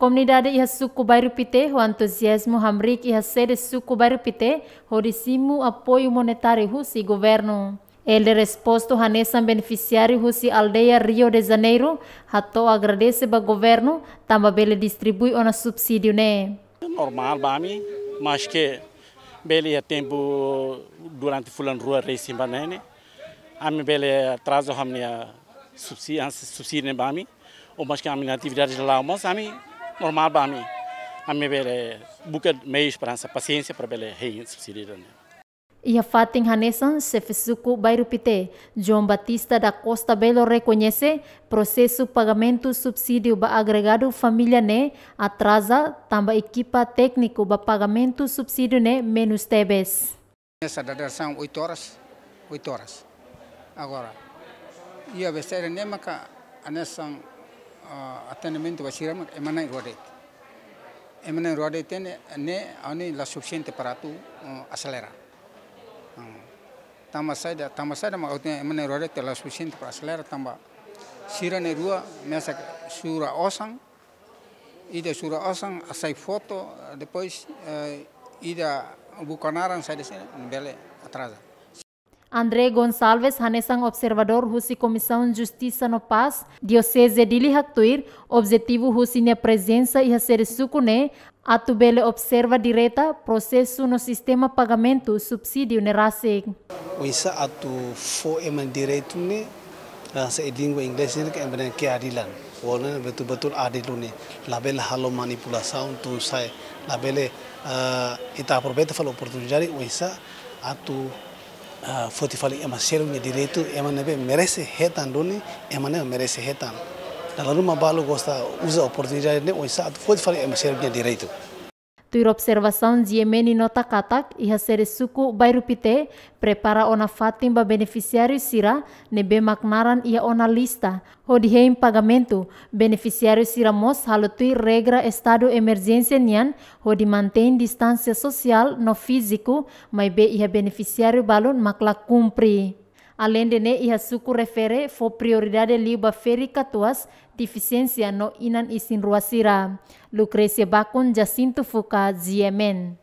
Comunidade iha suku pite, o entusiasmo hamrik iha sede suku pite, o disimu apoio monetário husi governo. Ele resposto hanesan beneficiário husi aldeia Rio de Janeiro, hato agradece ba governo, tamba bele distribui ona subsídio ne. Normal bami, mas que bele é tempo durante fulan rua recimba nene, ami bele atraso hamnia subsídio subsídio bami, ou mas que ami atividades lá, mas ami normal bami, ami bele buka meios para essa paciência para bele rei subsídio ne. Ia fating hanesan Sefesuku Bairupite, João Batista da Costa Belo reconhece processo pagamento subsídio ba agregado família ne atrasa tamba equipa técnico ba pagamento subsídio ne menos tebes. Essa data são 8 horas, 8 horas. Agora, ia vestir ne maka nessa uh, atendimento ba siram emana rodet. Emana rodet ne ne ani la suficiente para tu uh, acelerar. tamba saida tamba saida ma otne rore te la suficiente para acelerar tamba sira ne rua nessa sura osang ida sura osang asai foto depois uh, ida bukanaran sini bele atrasa André Gonçalves, Hanesang observador Husi Comissão Justiça no Paz, Diocese de Lihaktuir, objetivo Husi ne presença e ser sucune, atubele observa direta processo no sistema pagamento subsídio ne rasig. Wisa atu fo eman direito ne, sa língua inglesa ne ke keadilan. Wala betul-betul adil ne. Label halo manipulação tu sai. Labele uh, ita aproveita fala oportunidade wisa atu Ah, foti fala ema seruñe direito emane ɓe merece hetan ɗon ni emane merece hetan. Dala ɗum ma mbaalo gosta usa opportunité nde on saatu foti fala ema seruñe direito Tuir observação de Yemeni nota katak iha sere suku bairupite prepara ona fatim ba beneficiário sira nebe maknaran ona lista ho diheim pagamento beneficiário sira mos halo tui regra estado emergência nian ho di mantém distância social no físico mai be iha beneficiário balon makla cumpri. Além de iha suku refere fo prioridade liba feri katuas deficiência no inan isin ruasira. Lucrecia Bakun Jacinto Fuka, GMN.